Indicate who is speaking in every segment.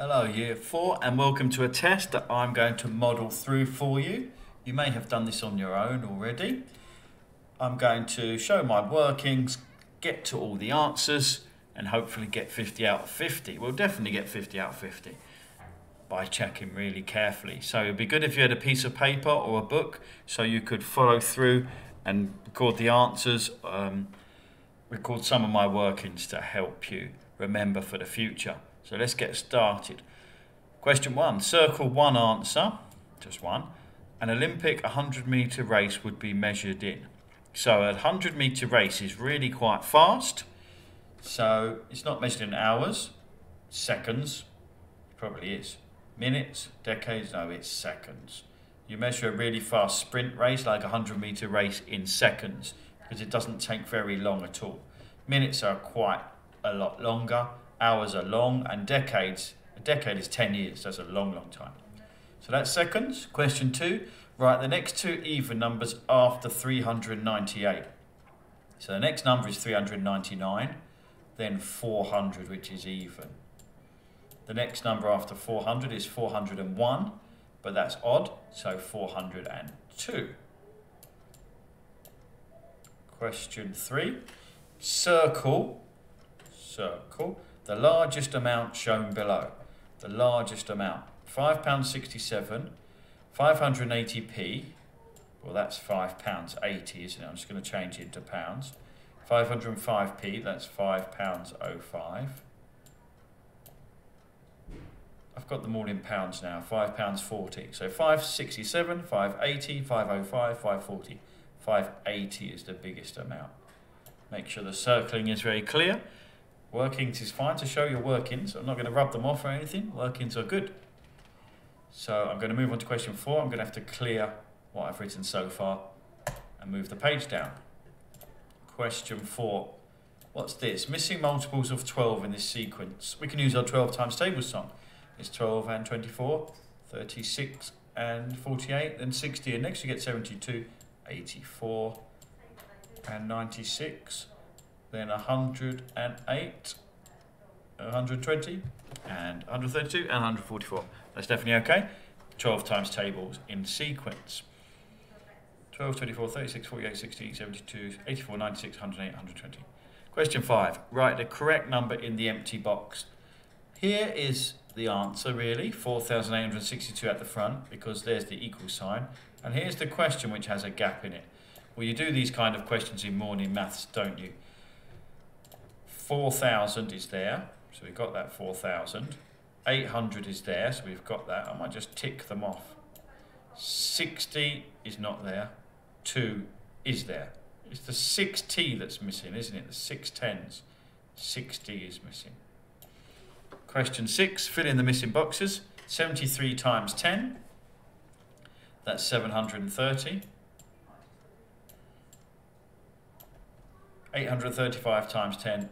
Speaker 1: Hello Year 4 and welcome to a test that I'm going to model through for you. You may have done this on your own already. I'm going to show my workings, get to all the answers and hopefully get 50 out of 50. We'll definitely get 50 out of 50 by checking really carefully. So it'd be good if you had a piece of paper or a book so you could follow through and record the answers, um, record some of my workings to help you remember for the future. So let's get started. Question one, circle one answer, just one. An Olympic 100 metre race would be measured in. So a 100 metre race is really quite fast. So it's not measured in hours, seconds, probably is. Minutes, decades, no, it's seconds. You measure a really fast sprint race, like a 100 metre race, in seconds, because it doesn't take very long at all. Minutes are quite a lot longer, hours are long, and decades, a decade is 10 years, that's a long, long time. So that's seconds. Question two, write the next two even numbers after 398. So the next number is 399, then 400, which is even. The next number after 400 is 401, but that's odd, so 402. Question three, circle, circle, the largest amount shown below. The largest amount, £5.67, 580p, well that's £5.80, isn't it? I'm just going to change it into pounds. 505p, that's £5.05. I've got them all in pounds now, £5.40. So 567, 580, 505, 540. 580 is the biggest amount. Make sure the circling is very clear. Workings is fine to show your workings. I'm not going to rub them off or anything. Workings are good. So I'm going to move on to question four. I'm going to have to clear what I've written so far and move the page down. Question four. What's this? Missing multiples of 12 in this sequence. We can use our 12 times table song. It's 12 and 24, 36 and 48, and 60. And next you get 72, 84 and 96 then 108, 120, and 132, and 144. That's definitely okay. 12 times tables in sequence. 12, 24, 36, 48, 60, 72, 84, 96, 108, 120. Question 5. Write the correct number in the empty box. Here is the answer really, 4,862 at the front because there's the equal sign. And here's the question which has a gap in it. Well, you do these kind of questions in morning maths, don't you? 4,000 is there, so we've got that 4,000. 800 is there, so we've got that. I might just tick them off. 60 is not there. 2 is there. It's the 6T that's missing, isn't it? The 610s. 60 is missing. Question 6, fill in the missing boxes. 73 times 10, that's 730. 835 times 10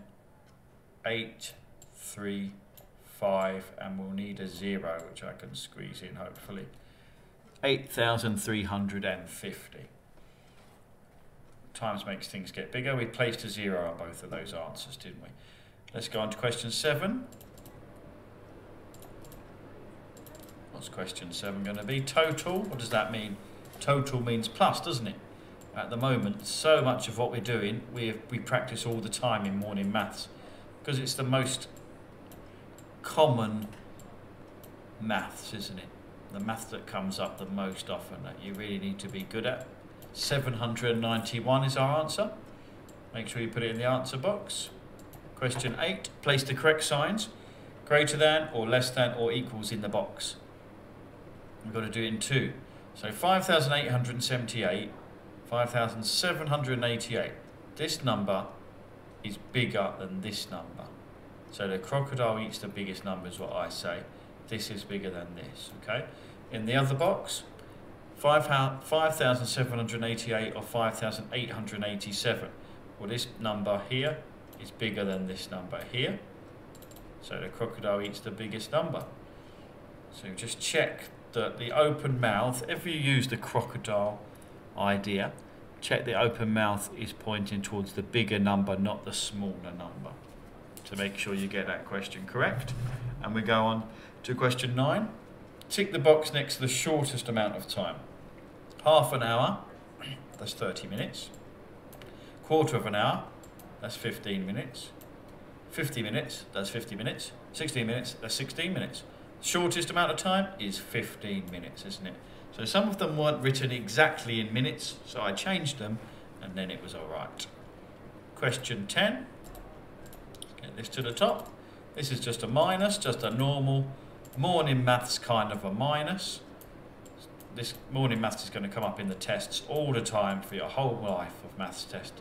Speaker 1: eight, three, five, and we'll need a zero, which I can squeeze in hopefully. 8,350. Times makes things get bigger. We placed a zero on both of those answers, didn't we? Let's go on to question seven. What's question seven going to be? Total. What does that mean? Total means plus, doesn't it? At the moment, so much of what we're doing, we, we practice all the time in morning maths because it's the most common maths, isn't it? The math that comes up the most often that you really need to be good at. 791 is our answer. Make sure you put it in the answer box. Question 8. Place the correct signs. Greater than or less than or equals in the box. We've got to do it in two. So 5,878, 5,788. This number is bigger than this number. So the crocodile eats the biggest number is what I say. This is bigger than this, okay? In the other box, 5,788 or 5,887. Well, this number here is bigger than this number here. So the crocodile eats the biggest number. So just check that the open mouth, if you use the crocodile idea, check the open mouth is pointing towards the bigger number, not the smaller number, to make sure you get that question correct. And we go on to question nine. Tick the box next to the shortest amount of time. Half an hour, that's 30 minutes. Quarter of an hour, that's 15 minutes. 50 minutes, that's 50 minutes. 16 minutes, that's 16 minutes. Shortest amount of time is 15 minutes, isn't it? So some of them weren't written exactly in minutes, so I changed them and then it was all right. Question 10. Get this to the top. This is just a minus, just a normal morning maths kind of a minus. This morning maths is going to come up in the tests all the time for your whole life of maths test.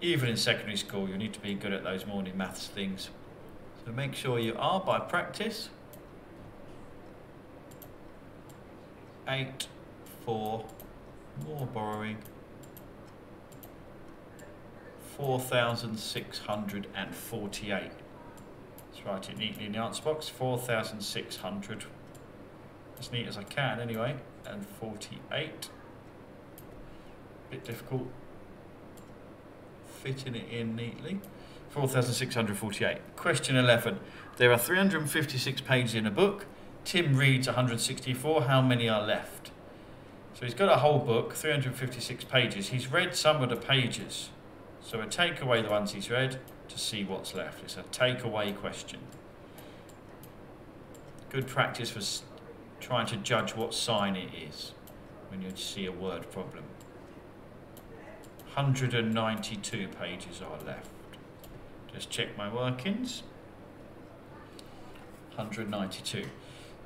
Speaker 1: Even in secondary school, you need to be good at those morning maths things. So make sure you are by practice. Eight, four, more borrowing. 4,648. Let's write it neatly in the answer box. 4,600. As neat as I can anyway. And 48. Bit difficult fitting it in neatly. 4,648. Question 11. There are 356 pages in a book. Tim reads 164. How many are left? So he's got a whole book, 356 pages. He's read some of the pages. So we take away the ones he's read to see what's left. It's a takeaway question. Good practice for trying to judge what sign it is when you see a word problem. 192 pages are left. Just check my workings. 192.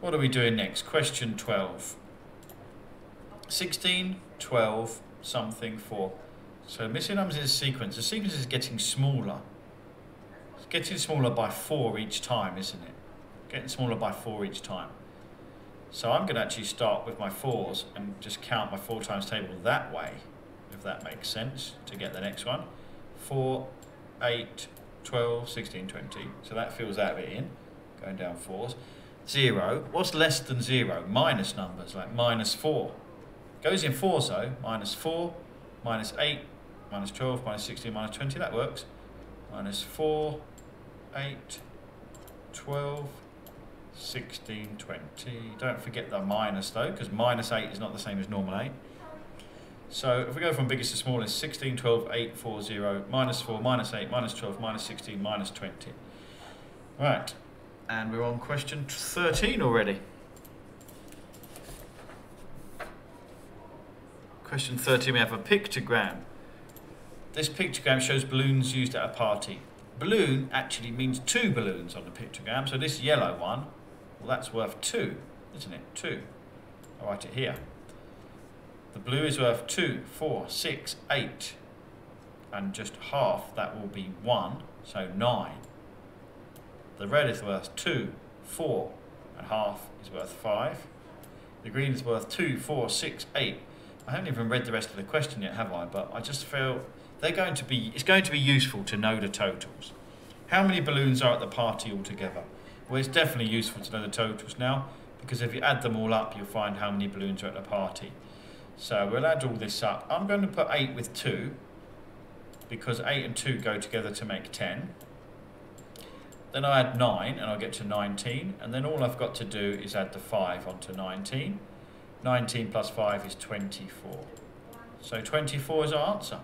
Speaker 1: What are we doing next? Question 12. 16, 12, something, 4. So missing numbers in a sequence. The sequence is getting smaller. It's getting smaller by 4 each time, isn't it? Getting smaller by 4 each time. So I'm going to actually start with my 4s and just count my 4 times table that way if that makes sense, to get the next one. 4, 8, 12, 16, 20. So that fills that bit in, going down 4s. 0, what's less than 0? Minus numbers, like minus 4. Goes in 4s though, minus 4, minus 8, minus 12, minus 16, minus 20, that works. Minus 4, 8, 12, 16, 20. Don't forget the minus though, because minus 8 is not the same as normal 8. So if we go from biggest to smallest, 16, 12, 8, 4, 0, minus 4, minus 8, minus 12, minus 16, minus 20. Right, and we're on question 13 already. Question 13, we have a pictogram. This pictogram shows balloons used at a party. Balloon actually means two balloons on the pictogram, so this yellow one, well that's worth two, isn't it? Two. I'll write it here. The blue is worth 2, 4, 6, 8. And just half, that will be 1, so 9. The red is worth 2, 4, and half is worth 5. The green is worth 2, 4, 6, 8. I haven't even read the rest of the question yet, have I? But I just feel they're going to be, it's going to be useful to know the totals. How many balloons are at the party altogether? Well, it's definitely useful to know the totals now, because if you add them all up, you'll find how many balloons are at the party. So we'll add all this up. I'm going to put 8 with 2 because 8 and 2 go together to make 10. Then I add 9 and I'll get to 19 and then all I've got to do is add the 5 onto 19. 19 plus 5 is 24. So 24 is our answer.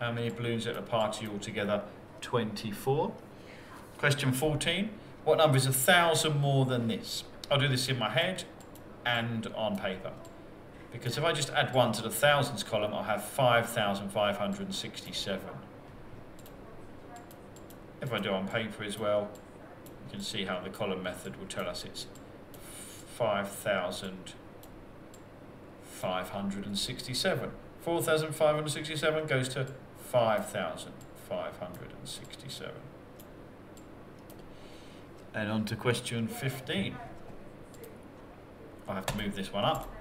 Speaker 1: How many balloons at a party altogether? 24. Question 14. What number is a thousand more than this? I'll do this in my head and on paper. Because if I just add 1 to the thousands column, I'll have 5,567. If I do on paper as well, you can see how the column method will tell us it's 5,567. 4,567 goes to 5,567. And on to question 15. I have to move this one up.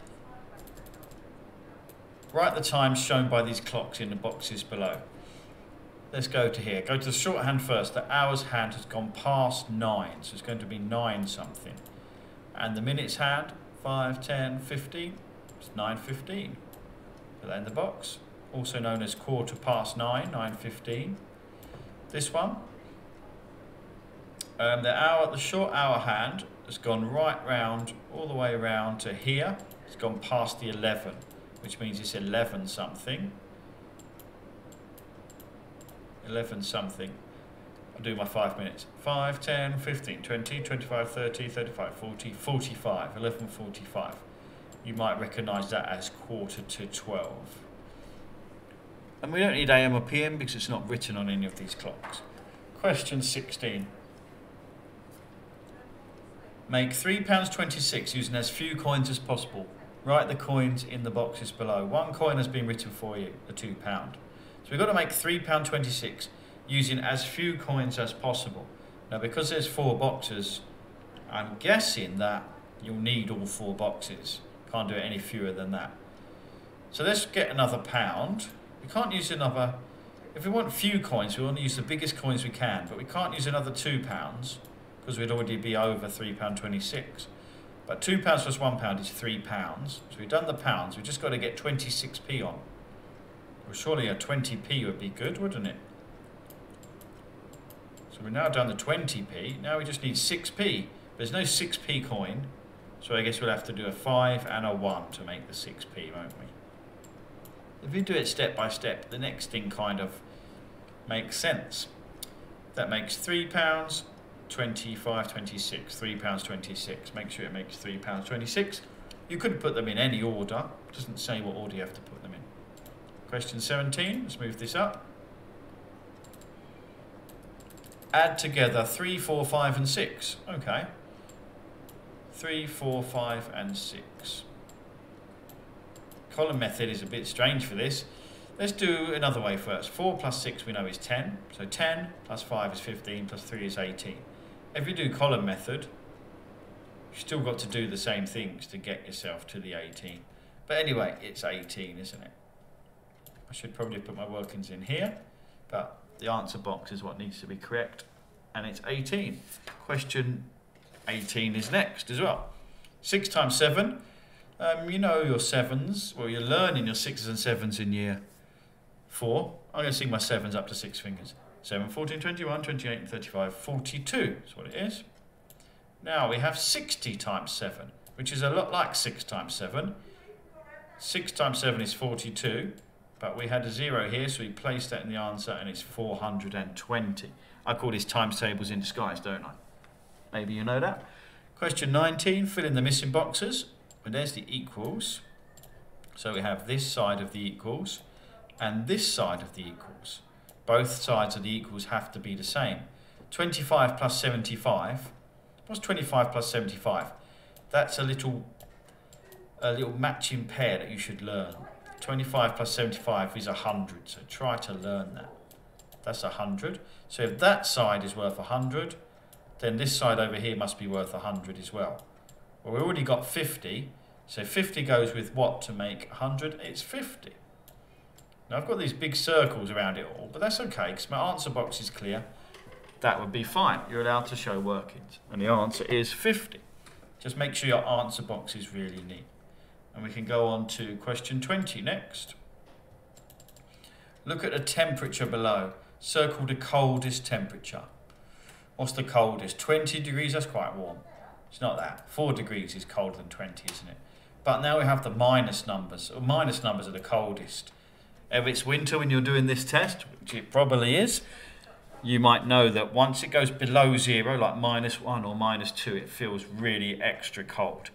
Speaker 1: Write the times shown by these clocks in the boxes below. Let's go to here. Go to the shorthand first. The hours hand has gone past 9, so it's going to be 9 something. And the minutes hand, 5, 10, 15, it's 9.15. Put that in the box. Also known as quarter past 9, 9.15. This one, Um, the hour, the short hour hand has gone right round, all the way around to here. It's gone past the 11, which means it's 11 something. 11 something. I'll do my five minutes. 5, 10, 15, 20, 25, 30, 35, 40, 45, 11, 45. You might recognise that as quarter to 12. And we don't need AM or PM because it's not written on any of these clocks. Question 16. Make £3.26 using as few coins as possible. Write the coins in the boxes below. One coin has been written for you, the £2. So we've got to make £3.26 using as few coins as possible. Now because there's four boxes, I'm guessing that you'll need all four boxes. Can't do it any fewer than that. So let's get another pound. We can't use another, if we want few coins, we want to use the biggest coins we can, but we can't use another two pounds because we'd already be over £3.26. But £2 £1 is £3. So we've done the pounds, we've just got to get 26p on. Well, surely a 20p would be good, wouldn't it? So we're now done the 20p, now we just need 6p. There's no 6p coin, so I guess we'll have to do a 5 and a 1 to make the 6p, won't we? If we do it step by step, the next thing kind of makes sense. That makes £3, 25, 26, three pounds 26. Make sure it makes three pounds 26. You could put them in any order. It doesn't say what order you have to put them. Question 17, let's move this up. Add together 3, 4, 5 and 6. Okay. 3, 4, 5 and 6. Column method is a bit strange for this. Let's do another way first. 4 plus 6 we know is 10. So 10 plus 5 is 15 plus 3 is 18 if you do column method, you've still got to do the same things to get yourself to the 18. But anyway, it's 18, isn't it? I should probably put my workings in here, but the answer box is what needs to be correct, and it's 18. Question 18 is next as well. 6 times 7, um, you know your 7s, well you're learning your 6s and 7s in year 4. I'm going to sing my 7s up to 6 fingers. 7, 14, 21, 28, 35, 42 is what it is. Now we have 60 times 7, which is a lot like 6 times 7. 6 times 7 is 42, but we had a 0 here, so we placed that in the answer, and it's 420. I call these times tables in disguise, don't I? Maybe you know that. Question 19, fill in the missing boxes. And there's the equals. So we have this side of the equals and this side of the equals both sides of the equals have to be the same. 25 plus 75, what's 25 plus 75? That's a little, a little matching pair that you should learn. 25 plus 75 is 100, so try to learn that. That's 100. So if that side is worth 100, then this side over here must be worth 100 as well. Well, we already got 50, so 50 goes with what to make 100? It's 50. Now I've got these big circles around it all, but that's okay because my answer box is clear. That would be fine. You're allowed to show workings. And the answer is 50. Just make sure your answer box is really neat. And we can go on to question 20 next. Look at the temperature below. Circle the coldest temperature. What's the coldest? 20 degrees, that's quite warm. It's not that. 4 degrees is colder than 20, isn't it? But now we have the minus numbers. minus numbers are the coldest if it's winter when you're doing this test, which it probably is, you might know that once it goes below zero, like minus one or minus two, it feels really extra cold.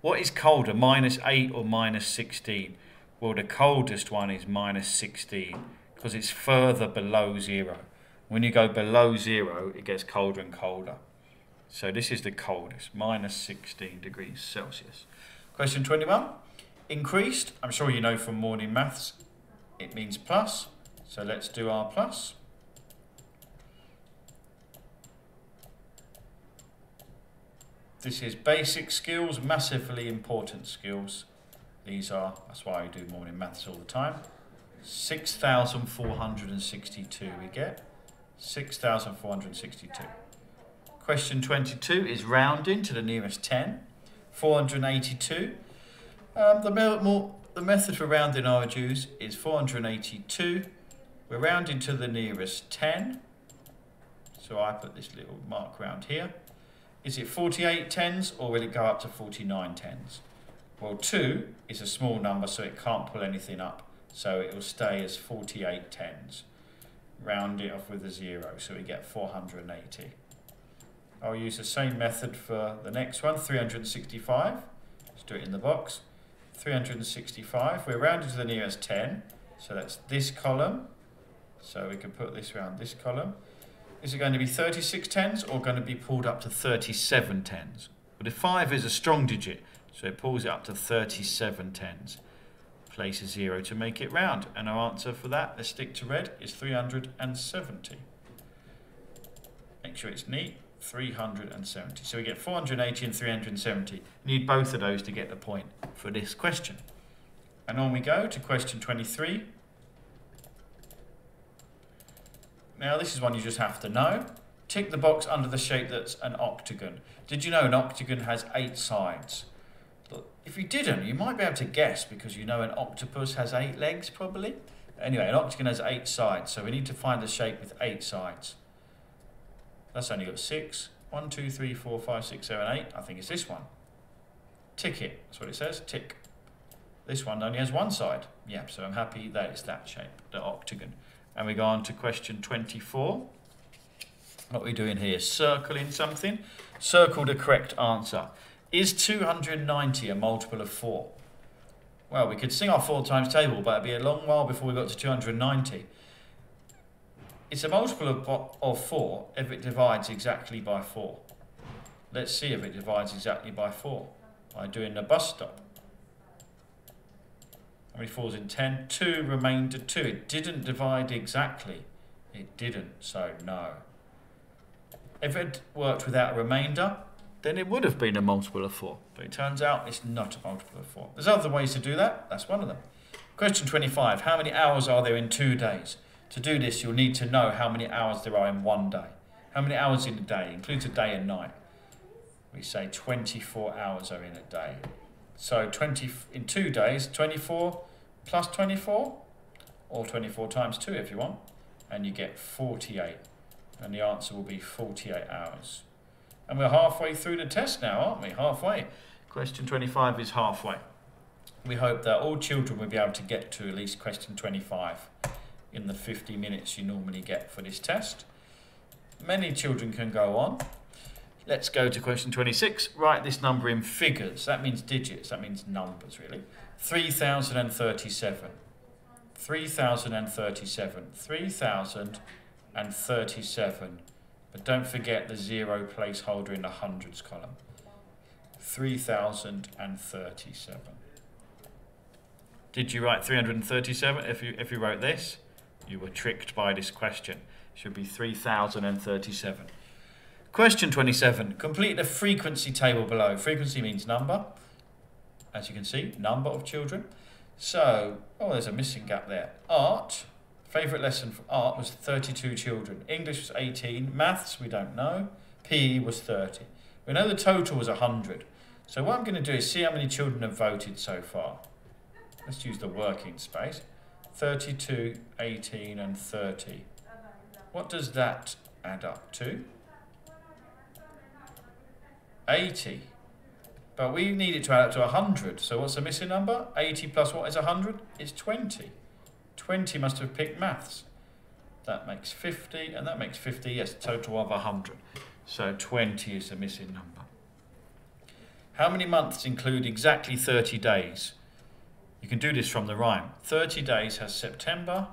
Speaker 1: What is colder, minus eight or minus 16? Well, the coldest one is minus 16 because it's further below zero. When you go below zero, it gets colder and colder. So this is the coldest, minus 16 degrees Celsius. Question 21. Increased, I'm sure you know from morning maths, it means plus. So let's do our plus. This is basic skills, massively important skills. These are, that's why I do morning maths all the time. 6,462 we get. 6,462. Question 22 is rounding to the nearest 10. 482. Um, the more, the method for rounding our Jews is 482. We're rounding to the nearest 10. So I put this little mark around here. Is it 48 tens or will it go up to 49 tens? Well, 2 is a small number, so it can't pull anything up. So it will stay as 48 tens. Round it off with a 0, so we get 480. I'll use the same method for the next one, 365. Let's do it in the box. 365, we're rounded to the nearest 10, so that's this column. So we can put this around this column. Is it going to be 36 tens or going to be pulled up to 37 tens? But if 5 is a strong digit, so it pulls it up to 37 tens. Place a 0 to make it round. And our answer for that, let's stick to red, is 370. Make sure it's neat. 370. So we get 480 and 370. Need both of those to get the point for this question. And on we go to question 23. Now this is one you just have to know. Tick the box under the shape that's an octagon. Did you know an octagon has eight sides? If you didn't, you might be able to guess because you know an octopus has eight legs probably. Anyway, an octagon has eight sides, so we need to find the shape with eight sides. That's only got six. One, two, three, four, five, six, seven, eight. I think it's this one. Tick it. That's what it says. Tick. This one only has one side. Yep, so I'm happy that it's that shape, the octagon. And we go on to question 24. What are we're doing here, circling something. Circle the correct answer. Is 290 a multiple of 4? Well, we could sing our 4 times table, but it'd be a long while before we got to 290. It's a multiple of, of 4 if it divides exactly by 4. Let's see if it divides exactly by 4 by doing the bus stop. Many 4s in 10? 2 remainder 2. It didn't divide exactly. It didn't, so no. If it worked without a remainder, then it would have been a multiple of 4. But it turns out it's not a multiple of 4. There's other ways to do that. That's one of them. Question 25. How many hours are there in two days? To do this, you'll need to know how many hours there are in one day. How many hours in a day? Includes a day and night. We say 24 hours are in a day. So 20 in two days, 24 plus 24, or 24 times 2 if you want, and you get 48. And the answer will be 48 hours. And we're halfway through the test now, aren't we? Halfway. Question 25 is halfway. We hope that all children will be able to get to at least question 25 in the 50 minutes you normally get for this test. Many children can go on. Let's go to question 26. Write this number in figures. That means digits. That means numbers, really. 3,037. 3,037. 3,037. But don't forget the zero placeholder in the hundreds column. 3,037. Did you write 337 if you, if you wrote this? You were tricked by this question. Should be 3037. Question 27. Complete the frequency table below. Frequency means number. As you can see, number of children. So, oh, there's a missing gap there. Art, favourite lesson for art was 32 children. English was 18. Maths, we don't know. PE was 30. We know the total was 100. So what I'm going to do is see how many children have voted so far. Let's use the working space. 32, 18 and 30. What does that add up to? 80. But we need it to add up to 100. So what's the missing number? 80 plus what is 100? It's 20. 20 must have picked maths. That makes 50, and that makes 50, yes, total of 100. So 20 is the missing number. How many months include exactly 30 days? You can do this from the rhyme. 30 days has September,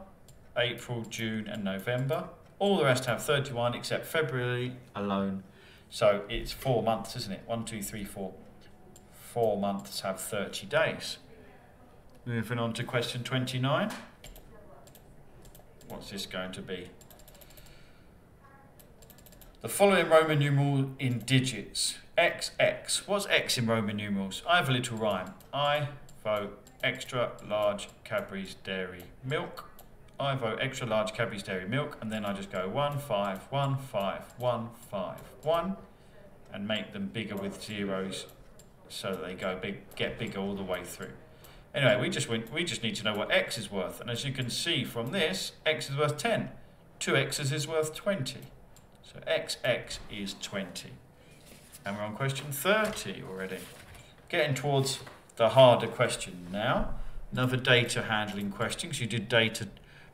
Speaker 1: April, June and November. All the rest have 31 except February alone. So it's four months, isn't it? One, two, three, four. Four months have 30 days. Moving on to question 29. What's this going to be? The following Roman numeral in digits. X, X. What's X in Roman numerals? I have a little rhyme. I vote extra large Cadbury's Dairy Milk. I vote extra large Cadbury's Dairy Milk, and then I just go one, five, one, five, one, five, one, and make them bigger with zeros so they go big, get bigger all the way through. Anyway, we just went, we just need to know what x is worth, and as you can see from this, x is worth 10. Two x's is worth 20. So xx is 20. And we're on question 30 already. Getting towards the harder question now. Another data handling question, because you did data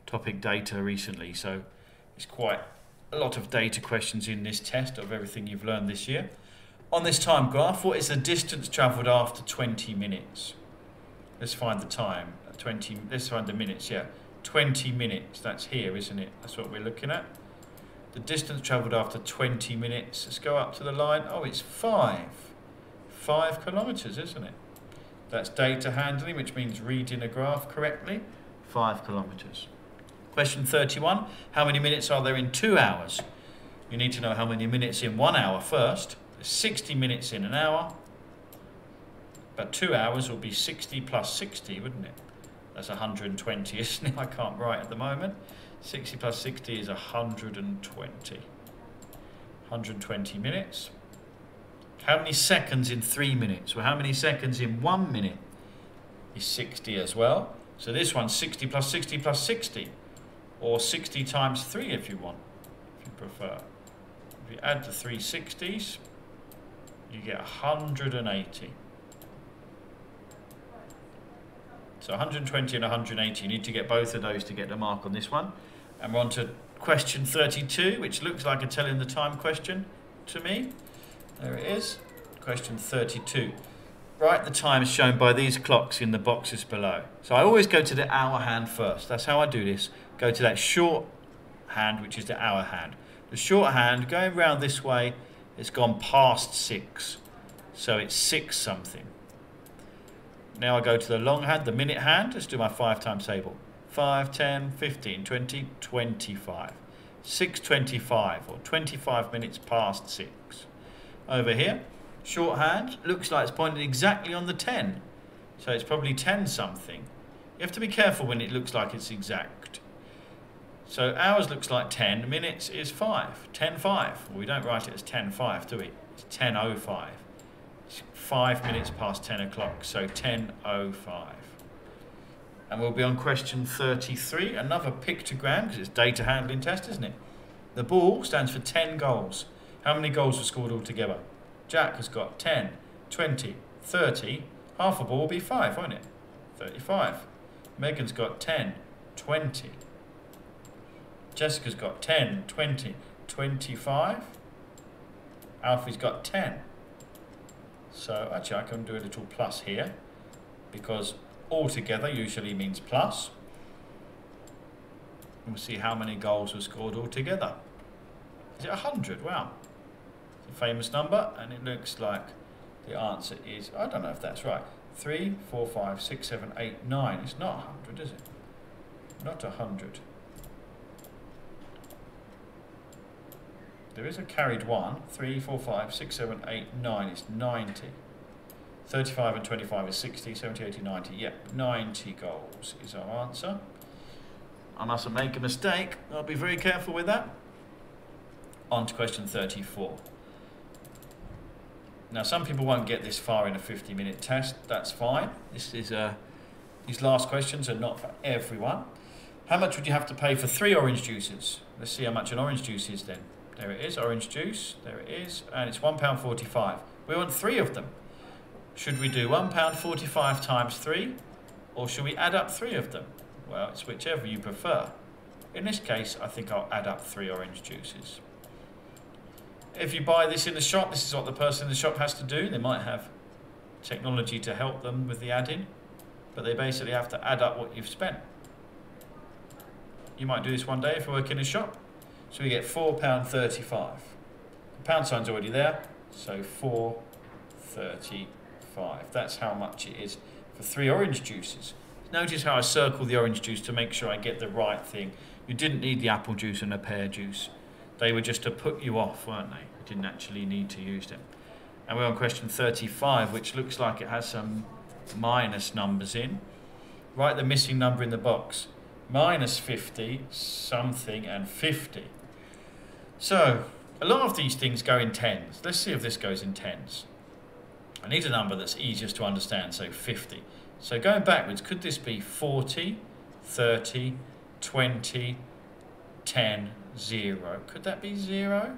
Speaker 1: topic data recently, so it's quite a lot of data questions in this test of everything you've learned this year. On this time graph, what is the distance travelled after 20 minutes? Let's find the time. 20, let's find the minutes, yeah. 20 minutes, that's here, isn't it? That's what we're looking at. The distance travelled after 20 minutes. Let's go up to the line. Oh, it's five. Five kilometres, isn't it? That's data handling, which means reading a graph correctly. Five kilometres. Question 31. How many minutes are there in two hours? You need to know how many minutes in one hour first. 60 minutes in an hour. But two hours will be 60 plus 60, wouldn't it? That's 120, isn't it? I can't write at the moment. 60 plus 60 is 120. 120 minutes. How many seconds in three minutes? Well, how many seconds in one minute is 60 as well? So this one's 60 plus 60 plus 60. Or 60 times 3 if you want, if you prefer. If you add the three 60s, you get 180. So 120 and 180, you need to get both of those to get the mark on this one. And we're on to question 32, which looks like a telling the time question to me. There it is, question 32. Write the times shown by these clocks in the boxes below. So I always go to the hour hand first. That's how I do this. Go to that short hand, which is the hour hand. The short hand, going round this way, it's gone past six. So it's six something. Now I go to the long hand, the minute hand. Let's do my five times table. 5, 10, 15, 20, 25. 6.25 or 25 minutes past 6. Over here, shorthand, looks like it's pointed exactly on the 10. So it's probably 10 something. You have to be careful when it looks like it's exact. So hours looks like 10, minutes is 5, 10.5. Well, we don't write it as 10.5, do we? It's 10.05. It's 5 minutes past 10 o'clock, so 10.05. And we'll be on question 33, another pictogram, because it's data handling test, isn't it? The ball stands for 10 goals. How many goals were scored altogether? Jack has got 10, 20, 30. Half a ball will be 5, won't it? 35. Megan's got 10, 20. Jessica's got 10, 20, 25. Alfie's got 10. So actually I can do a little plus here because altogether usually means plus. We'll see how many goals were scored altogether. Is it 100? Wow. It's a famous number and it looks like the answer is, I don't know if that's right, 3, 4, 5, 6, 7, 8, 9. It's not 100, is it? Not 100. There is a carried 1. 3, 4, 5, 6, 7, 8, 9 is 90. 35 and 25 is 60, 70, 80, 90. Yep, 90 goals is our answer. I mustn't make a mistake. I'll be very careful with that. On to question 34. Now, some people won't get this far in a 50-minute test. That's fine. This is uh, These last questions are not for everyone. How much would you have to pay for three orange juices? Let's see how much an orange juice is then. There it is, orange juice. There it is. And it's £1.45. We want three of them. Should we do £1.45 times 3 or should we add up three of them? Well, it's whichever you prefer. In this case, I think I'll add up three orange juices. If you buy this in the shop, this is what the person in the shop has to do. They might have technology to help them with the adding, but they basically have to add up what you've spent. You might do this one day if you work in a shop. So we get £4.35. The pound sign's already there, so 4.35 five. That's how much it is for three orange juices. Notice how I circle the orange juice to make sure I get the right thing. You didn't need the apple juice and a pear juice. They were just to put you off, weren't they? You didn't actually need to use them. And we're on question 35, which looks like it has some minus numbers in. Write the missing number in the box. Minus 50, something, and 50. So, a lot of these things go in tens. Let's see if this goes in tens. I need a number that's easiest to understand, so 50. So going backwards, could this be 40, 30, 20, 10, 0. Could that be 0?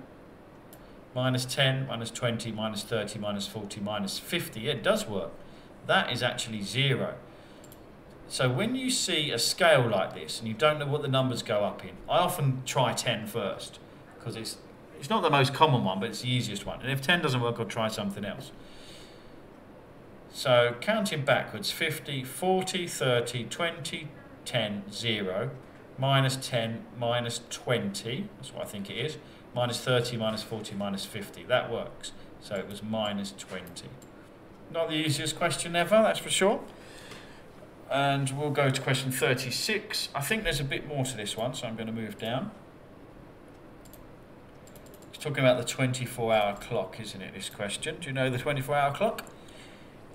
Speaker 1: Minus 10, minus 20, minus 30, minus 40, minus 50. Yeah, it does work. That is actually 0. So when you see a scale like this and you don't know what the numbers go up in, I often try 10 first because it's it's not the most common one, but it's the easiest one. And if 10 doesn't work, I'll try something else. So counting backwards, 50, 40, 30, 20, 10, 0, minus 10, minus 20, that's what I think it is, minus 30, minus 40, minus 50. That works. So it was minus 20. Not the easiest question ever, that's for sure. And we'll go to question 36. I think there's a bit more to this one, so I'm going to move down. Talking about the 24-hour clock, isn't it, this question? Do you know the 24-hour clock?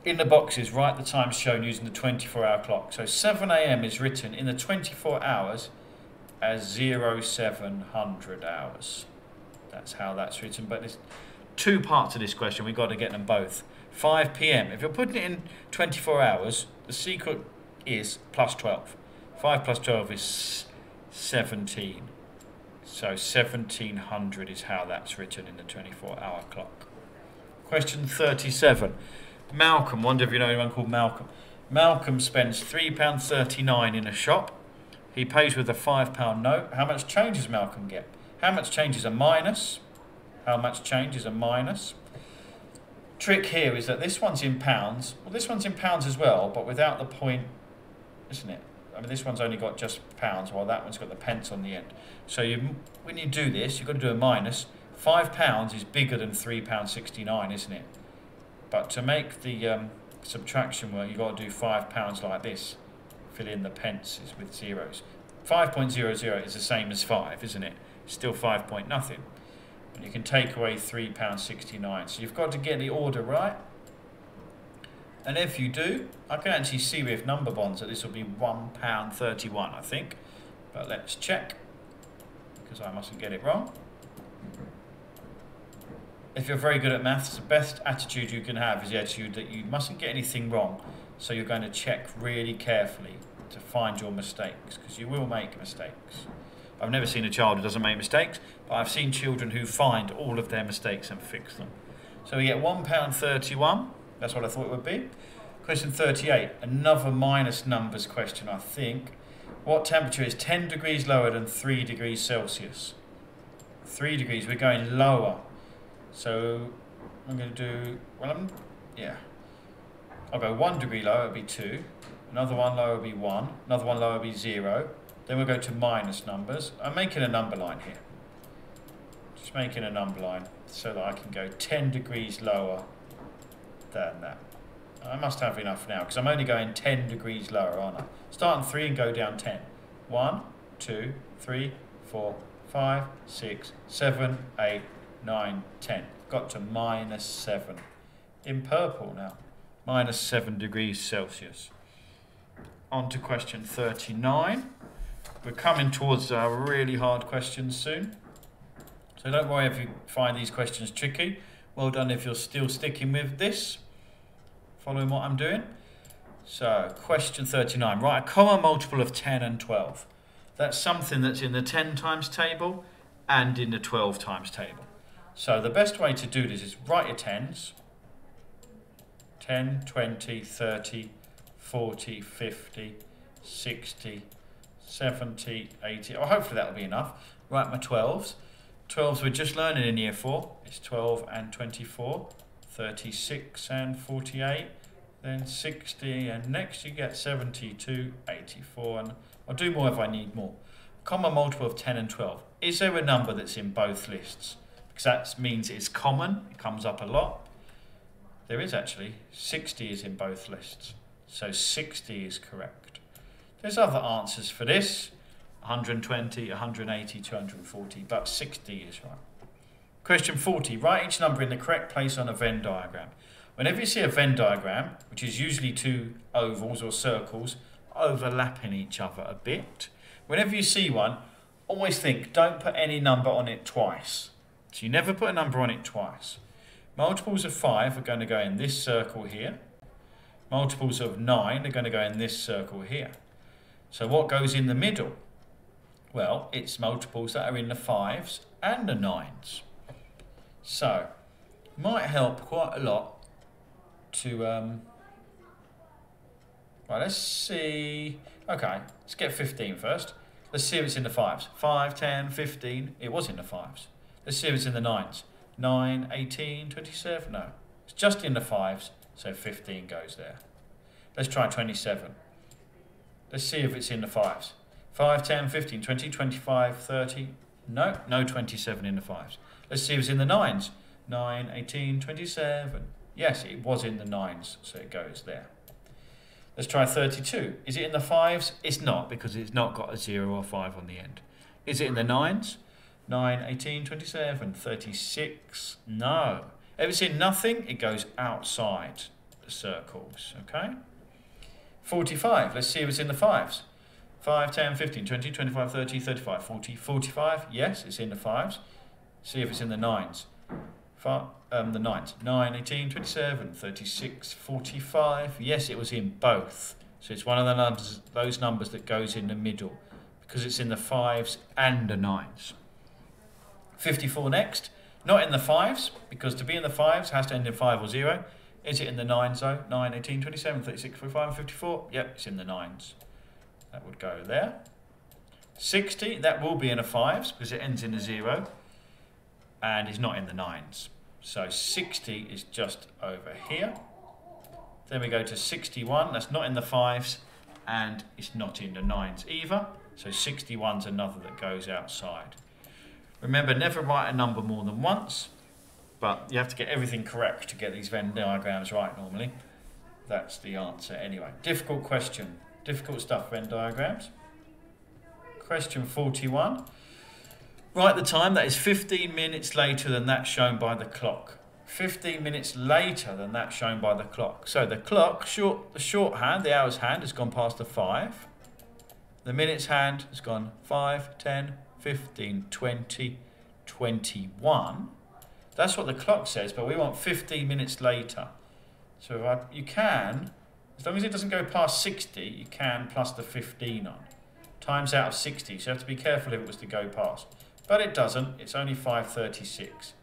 Speaker 1: In the boxes, write the times shown using the 24-hour clock. So 7am is written in the 24 hours as 0700 hours. That's how that's written. But there's two parts of this question. We've got to get them both. 5 p.m. If you're putting it in 24 hours, the secret is plus 12. 5 plus 12 is 17. So 1700 is how that's written in the 24 hour clock. Question 37. Malcolm, wonder if you know anyone called Malcolm. Malcolm spends £3.39 in a shop. He pays with a £5 note. How much change does Malcolm get? How much change is a minus? How much change is a minus? Trick here is that this one's in pounds. Well, this one's in pounds as well, but without the point isn't it? I mean, this one's only got just pounds, while that one's got the pence on the end. So you, when you do this, you've got to do a minus. Five pounds is bigger than three pounds sixty-nine, isn't it? But to make the um, subtraction work, you've got to do five pounds like this. Fill in the pences with zeros. 5.00 is the same as 5, isn't it? Still 5 point nothing. And you can take away £3.69. So you've got to get the order right. And if you do, I can actually see with number bonds that this will be £1.31, I think. But let's check, because I mustn't get it wrong. If you're very good at maths, the best attitude you can have is the attitude that you mustn't get anything wrong. So you're going to check really carefully to find your mistakes, because you will make mistakes. I've never seen a child who doesn't make mistakes, but I've seen children who find all of their mistakes and fix them. So we get £1.31 that's what I thought it would be. Question 38, another minus numbers question, I think. What temperature is 10 degrees lower than 3 degrees Celsius? 3 degrees, we're going lower. So I'm going to do, well, I'm, yeah. I'll go 1 degree lower, it'll be 2. Another one lower will be 1. Another one lower will be 0. Then we'll go to minus numbers. I'm making a number line here. Just making a number line so that I can go 10 degrees lower than that. I must have enough now because I'm only going 10 degrees lower, aren't I? Start on 3 and go down 10. 1, 2, 3, 4, 5, 6, 7, 8, 9, 10. Got to minus 7. In purple now. Minus 7 degrees Celsius. On to question 39. We're coming towards our really hard questions soon. So don't worry if you find these questions tricky. Well done if you're still sticking with this, following what I'm doing. So, question 39. Write a common multiple of 10 and 12. That's something that's in the 10 times table and in the 12 times table. So the best way to do this is write your 10s. 10, 20, 30, 40, 50, 60, 70, 80. Oh, hopefully that'll be enough. Write my 12s. 12s we're just learning in year 4. It's 12 and 24, 36 and 48, then 60, and next you get 72, 84, and I'll do more if I need more. Common multiple of 10 and 12. Is there a number that's in both lists? Because that means it's common, it comes up a lot. There is actually, 60 is in both lists. So 60 is correct. There's other answers for this. 120, 180, 240, but 60 is right. Question 40. Write each number in the correct place on a Venn diagram. Whenever you see a Venn diagram, which is usually two ovals or circles overlapping each other a bit, whenever you see one, always think don't put any number on it twice. So you never put a number on it twice. Multiples of 5 are going to go in this circle here. Multiples of 9 are going to go in this circle here. So what goes in the middle? Well, it's multiples that are in the fives and the nines. So, might help quite a lot to, um, right, let's see, okay, let's get 15 first. Let's see if it's in the fives. 5, 10, 15, it was in the fives. Let's see if it's in the nines. 9, 18, 27, no. It's just in the fives, so 15 goes there. Let's try 27. Let's see if it's in the fives. 5, 10, 15, 20, 25, 30. No, no 27 in the fives. Let's see if it's in the nines. 9, 18, 27. Yes, it was in the nines, so it goes there. Let's try 32. Is it in the fives? It's not, because it's not got a 0 or 5 on the end. Is it in the nines? 9, 18, 27, 36. No. If it's in nothing, it goes outside the circles, okay? 45. Let's see if it's in the fives. 5, 10, 15, 20, 25, 30, 35, 40, 45. Yes, it's in the fives. See if it's in the nines. Five, um, the nines. 9, 18, 27, 36, 45. Yes, it was in both. So it's one of the numbers, those numbers that goes in the middle because it's in the fives and the nines. 54 next. Not in the fives because to be in the fives has to end in 5 or 0. Is it in the nines though? 9, 18, 27, 36, 45, 54? Yep, it's in the nines. That would go there. 60, that will be in a fives because it ends in a 0 and is not in the nines. So 60 is just over here. Then we go to 61, that's not in the fives and it's not in the nines either. So 61's another that goes outside. Remember, never write a number more than once, but you have to get everything correct to get these Venn diagrams right normally. That's the answer anyway. Difficult question. Difficult stuff, Venn diagrams. Question 41. Write the time that is 15 minutes later than that shown by the clock. 15 minutes later than that shown by the clock. So the clock, short, the shorthand, the hours hand has gone past the 5. The minutes hand has gone 5, 10, 15, 20, 21. That's what the clock says, but we want 15 minutes later. So I, you can, as long as it doesn't go past 60, you can plus the 15 on. Times out of 60, so you have to be careful if it was to go past. But it doesn't, it's only 536.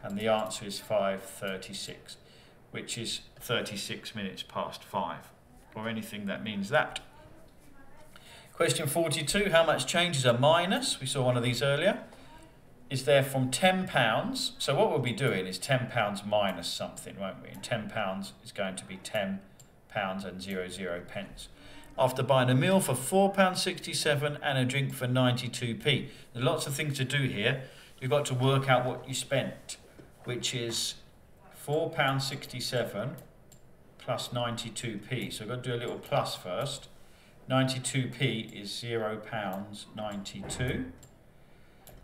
Speaker 1: And the answer is 536, which is 36 minutes past 5, or anything that means that. Question 42, how much change is a minus? We saw one of these earlier. Is there from £10? So what we'll be doing is £10 minus something, won't we? And £10 is going to be £10 and 00 pence after buying a meal for £4.67 and a drink for 92p. There's lots of things to do here. You've got to work out what you spent, which is £4.67 plus 92p. So I've got to do a little plus first. 92p is £0.92.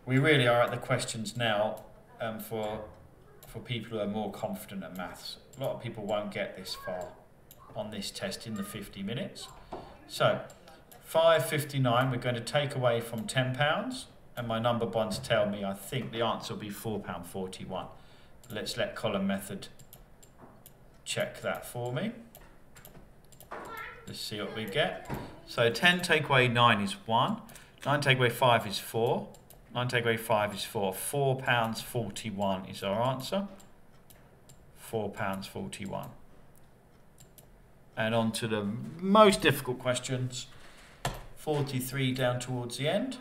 Speaker 1: We really are at the questions now um, for, for people who are more confident at maths. A lot of people won't get this far on this test in the 50 minutes. So 5.59 we're going to take away from £10 and my number bonds tell me I think the answer will be £4.41. Let's let column method check that for me. Let's see what we get. So 10 take away 9 is 1. 9 take away 5 is 4. 9 take away 5 is 4. £4.41 is our answer. £4.41 and on to the most difficult questions. 43 down towards the end.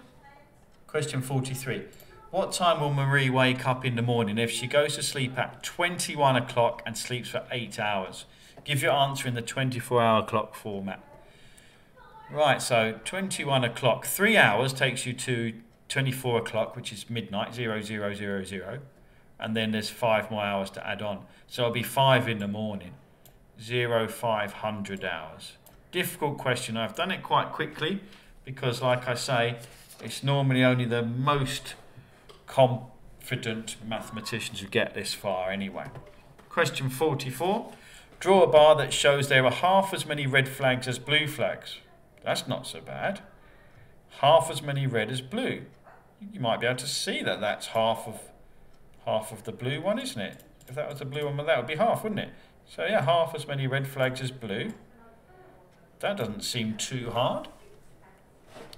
Speaker 1: Question 43. What time will Marie wake up in the morning if she goes to sleep at 21 o'clock and sleeps for 8 hours? Give your answer in the 24 hour clock format. Right, so 21 o'clock. 3 hours takes you to 24 o'clock, which is midnight, 0000. And then there's 5 more hours to add on. So it'll be 5 in the morning. 0500 hours? Difficult question. I've done it quite quickly because, like I say, it's normally only the most confident mathematicians who get this far anyway. Question 44. Draw a bar that shows there are half as many red flags as blue flags. That's not so bad. Half as many red as blue. You might be able to see that that's half of half of the blue one, isn't it? If that was the blue one, well, that would be half, wouldn't it? So yeah, half as many red flags as blue. That doesn't seem too hard.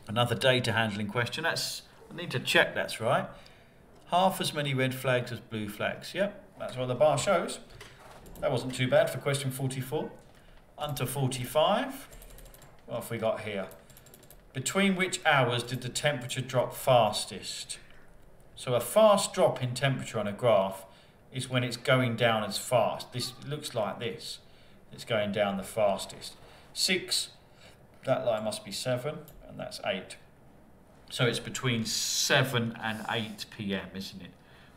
Speaker 1: Another data handling question. That's I need to check that's right. Half as many red flags as blue flags. Yep, that's what the bar shows. That wasn't too bad for question 44. Under 45. What have we got here? Between which hours did the temperature drop fastest? So a fast drop in temperature on a graph is when it's going down as fast. This looks like this. It's going down the fastest. Six, that line must be seven, and that's eight. So it's between 7 and 8 p.m., isn't it?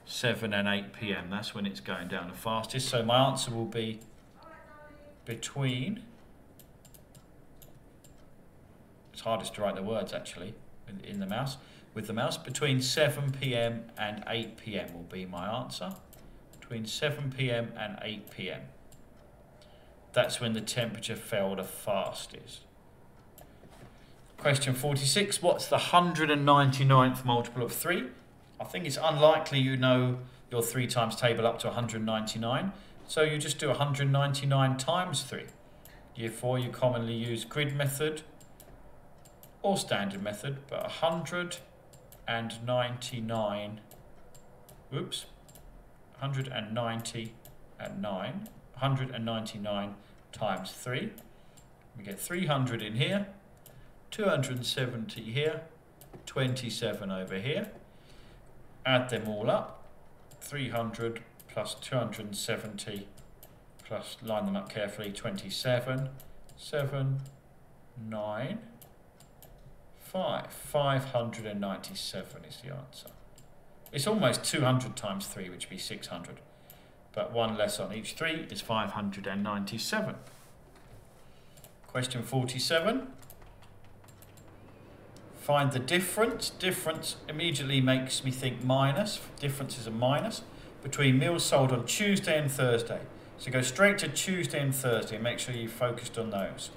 Speaker 1: 7 and 8 p.m. That's when it's going down the fastest. So my answer will be between. It's hardest to write the words actually in the mouse. With the mouse, between 7 p.m. and 8 p.m. will be my answer. Between 7 p.m. and 8 p.m. That's when the temperature fell the fastest. Question 46, what's the 199th multiple of 3? I think it's unlikely you know your 3 times table up to 199, so you just do 199 times 3. Year 4 you commonly use grid method or standard method, but 199, oops, 190 and 9, 199 times 3. We get 300 in here 270 here, 27 over here. Add them all up. 300 plus 270 plus, line them up carefully, 27, 7, 9, 5. 597 is the answer. It's almost 200 times 3, which would be 600. But one less on each 3 is 597. Question 47. Find the difference. Difference immediately makes me think minus. Difference is a minus between meals sold on Tuesday and Thursday. So go straight to Tuesday and Thursday and make sure you focused on those.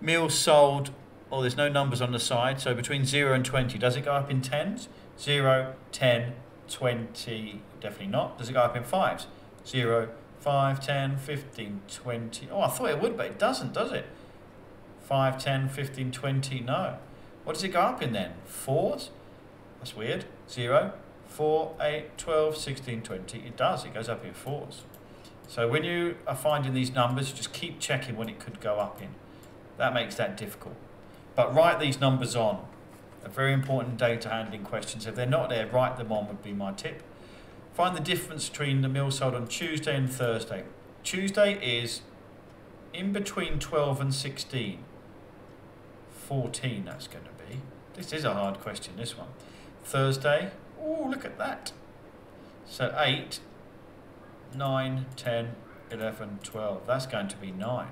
Speaker 1: Meals sold, oh, there's no numbers on the side. So between 0 and 20, does it go up in tens? 0, 10, 20, definitely not. Does it go up in fives? 0, 5, 10, 15, 20. Oh, I thought it would, but it doesn't, does it? 5, 10, 15, 20, no. What does it go up in then? Fours? That's weird. Zero, four, eight, 12, 16, 20. It does. It goes up in fours. So when you are finding these numbers, just keep checking when it could go up in. That makes that difficult. But write these numbers on. A very important data handling questions. If they're not there, write them on would be my tip. Find the difference between the meal sold on Tuesday and Thursday. Tuesday is in between 12 and 16. 14 that's going to be. This is a hard question, this one. Thursday. Oh, look at that. So 8, 9, 10, 11, 12. That's going to be 9.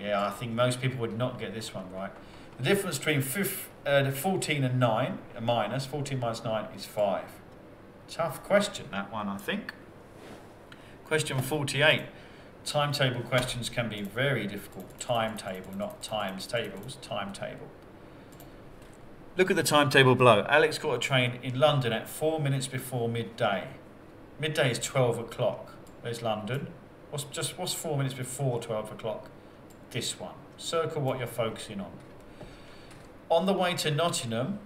Speaker 1: Yeah, I think most people would not get this one right. The difference between fifth, uh, 14 and 9, a minus, 14 minus 9 is 5. Tough question, that one, I think. Question 48. Timetable questions can be very difficult. Timetable, not times tables, timetable. Look at the timetable below. Alex got a train in London at four minutes before midday. Midday is 12 o'clock. There's London. What's just what's four minutes before 12 o'clock? This one. Circle what you're focusing on. On the way to Nottingham,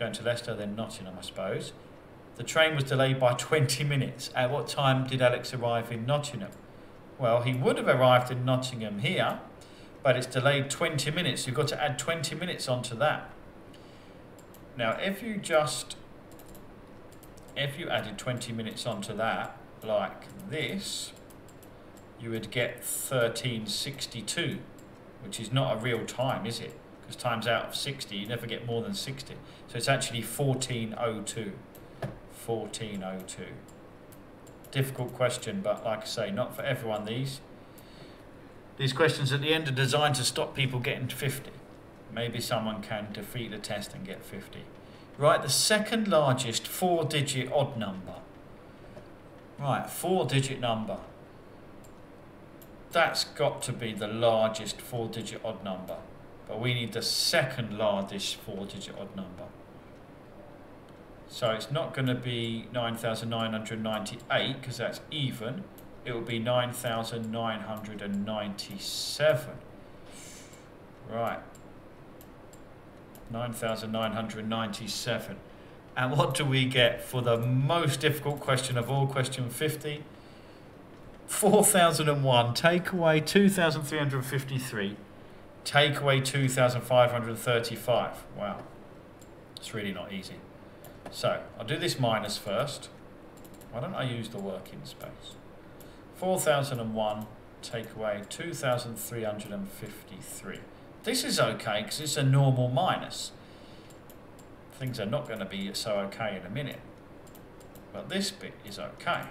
Speaker 1: going to Leicester, then Nottingham, I suppose. The train was delayed by 20 minutes. At what time did Alex arrive in Nottingham? Well, he would have arrived in Nottingham here, but it's delayed 20 minutes. You've got to add 20 minutes onto that. Now, if you just, if you added 20 minutes onto that, like this, you would get 1362, which is not a real time, is it? Because times out of 60, you never get more than 60. So it's actually 1402. 1402 difficult question, but like I say, not for everyone. These these questions at the end are designed to stop people getting 50. Maybe someone can defeat the test and get 50. Right, the second largest four-digit odd number. Right, four-digit number. That's got to be the largest four-digit odd number. But we need the second largest four-digit odd number. So it's not going to be 9,998 because that's even. It will be 9,997. Right. 9,997. And what do we get for the most difficult question of all, question 50? 4,001, take away 2,353, take away 2,535. Wow, it's really not easy. So, I'll do this minus first. Why don't I use the working space? 4,001, take away 2,353. This is okay because it's a normal minus. Things are not going to be so okay in a minute. But this bit is okay.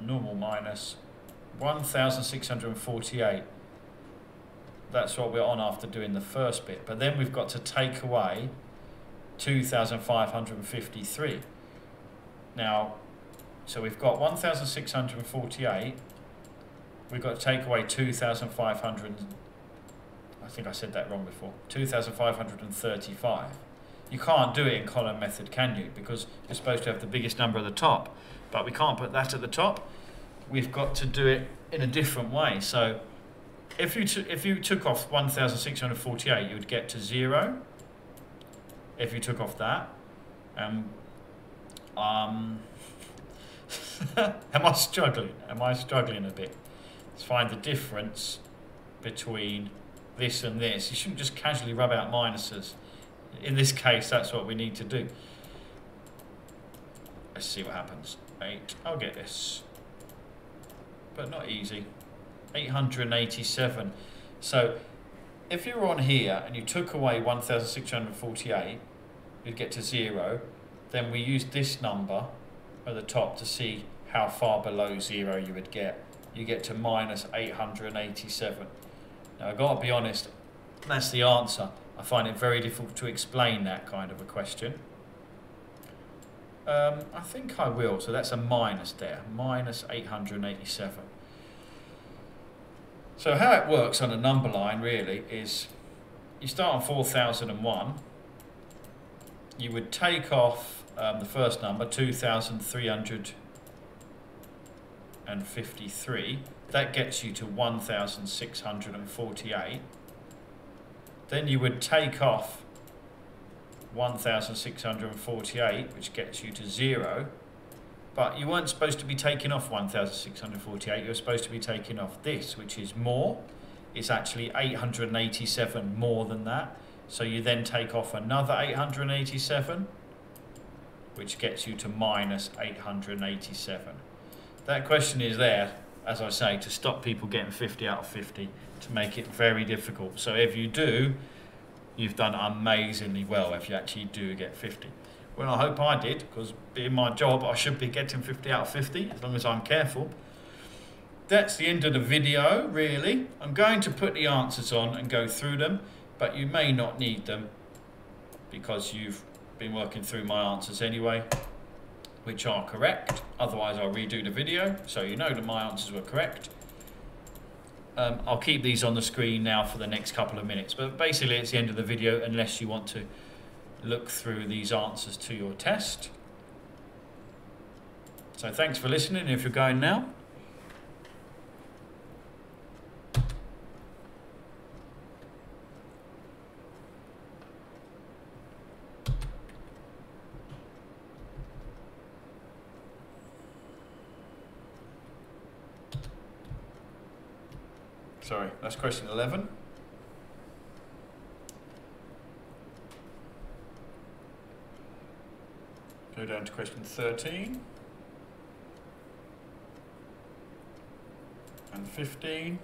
Speaker 1: Normal minus 1,648. That's what we're on after doing the first bit. But then we've got to take away 2,553. Now, so we've got 1,648. We've got to take away 2,500. I think I said that wrong before. 2,535. You can't do it in column method, can you? Because you're supposed to have the biggest number at the top. But we can't put that at the top. We've got to do it in a different way. So if you, if you took off 1,648, you would get to 0. If you took off that. Um, um, am I struggling? Am I struggling a bit? Let's find the difference between this and this. You shouldn't just casually rub out minuses. In this case, that's what we need to do. Let's see what happens. 8. I'll get this. But not easy. 887. So, if you were on here and you took away 1,648, you'd get to 0. Then we use this number at the top to see how far below 0 you would get you get to minus 887. Now, I've got to be honest, that's the answer. I find it very difficult to explain that kind of a question. Um, I think I will, so that's a minus there, minus 887. So how it works on a number line really is you start on 4001, you would take off um, the first number, 2353. That gets you to 1,648. Then you would take off 1,648, which gets you to zero. But you weren't supposed to be taking off 1,648. You were supposed to be taking off this, which is more. It's actually 887 more than that. So you then take off another 887, which gets you to minus 887 that question is there, as I say, to stop people getting 50 out of 50, to make it very difficult. So if you do, you've done amazingly well if you actually do get 50. Well, I hope I did, because in my job, I should be getting 50 out of 50, as long as I'm careful. That's the end of the video, really. I'm going to put the answers on and go through them, but you may not need them because you've been working through my answers anyway which are correct. Otherwise, I'll redo the video so you know that my answers were correct. Um, I'll keep these on the screen now for the next couple of minutes. But basically, it's the end of the video unless you want to look through these answers to your test. So thanks for listening. If you're going now, that's question 11. Go down to question 13. And 15.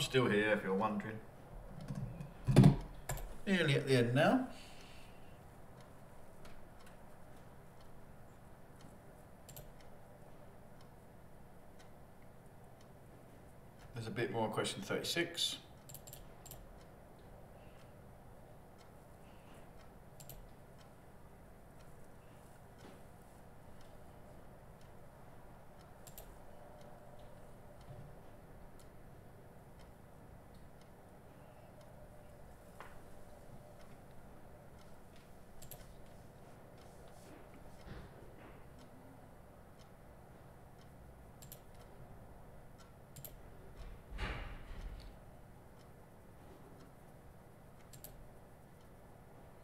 Speaker 1: I'm still here if you're wondering. Nearly at the end now. There's a bit more question 36.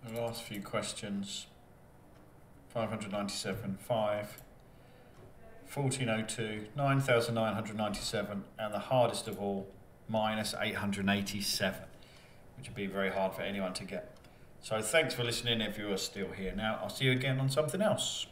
Speaker 1: The last few questions 597, 5, 1402, 9997, and the hardest of all, minus 887, which would be very hard for anyone to get. So thanks for listening if you are still here. Now, I'll see you again on something else.